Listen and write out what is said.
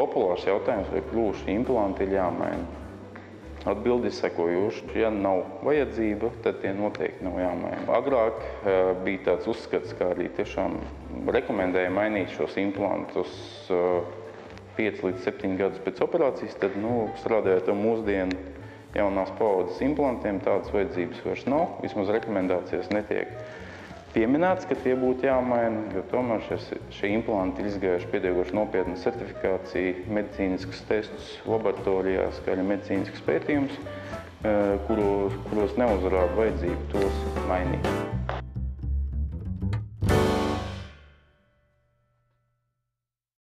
populārs jautājums, vai plūšu implanti ir jāmaina. Atbildi ir sekojoša. Ja nav vajadzība, tad tie noteikti nav jāmaina. Agrāk uh, bija tāds uzskats, kā arī tiešām rekomendēja mainīt šos implantus uh, 5 līdz 7 gadus pēc operācijas. Tad, nu, strādājot ar mūsdienu jaunās paudzes implantiem, tādas vajadzības vairs nav. Vismaz rekomendācijās netiek pieminēts, ka tie būtu jāmaina, jo tomēr šies, šie implanti izgājuši pietiekoši nopietnu certifikāciju, medicīniskus testus laboratorijās, kā arī medicīniskus pētījumus, kuros, kuros neuzrāda vajadzību tos mainīt.